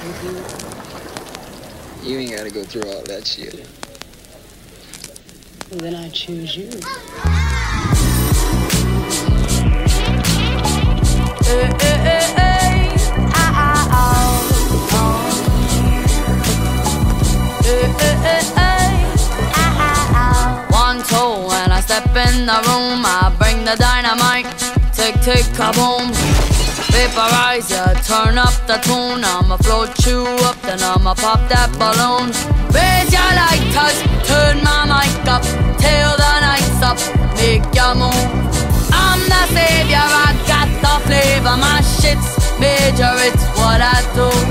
to get with you? You ain't gotta go through all that shit. Well, then I choose you. One, two, when I step in the room, I bring the dynamite. Tick, tick, kaboom. Vaporize ya, turn up the tune. I'ma float you up, then I'ma pop that balloon. Raise your lighters, turn my mic up, till the night's up, make ya move. I'm the savior, I got the flavor, my shit's major, it's what I do.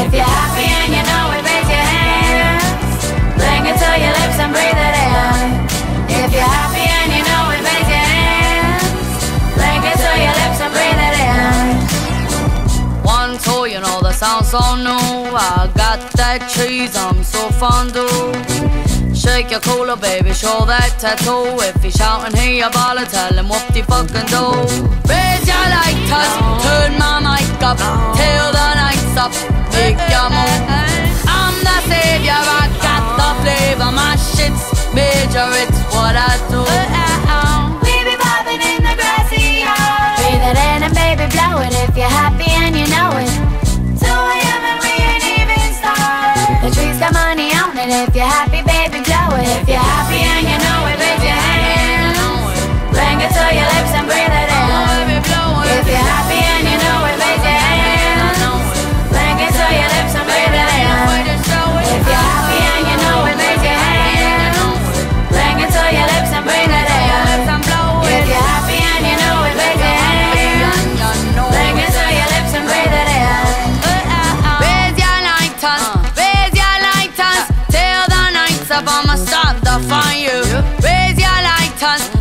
If you're happy and you know it, raise your hands. Bring it to your lips and breathe it in. If you're happy and you know it, raise your hands. Bring it to your lips and breathe it in. One, two, you know the sound so new. I got that cheese, I'm so fondue. Shake your cooler, baby, show that tattoo. If he's shouting, hey, you baller, tell him what the fucking do. Raise your lighters, turn my mic major, it's what I do. tons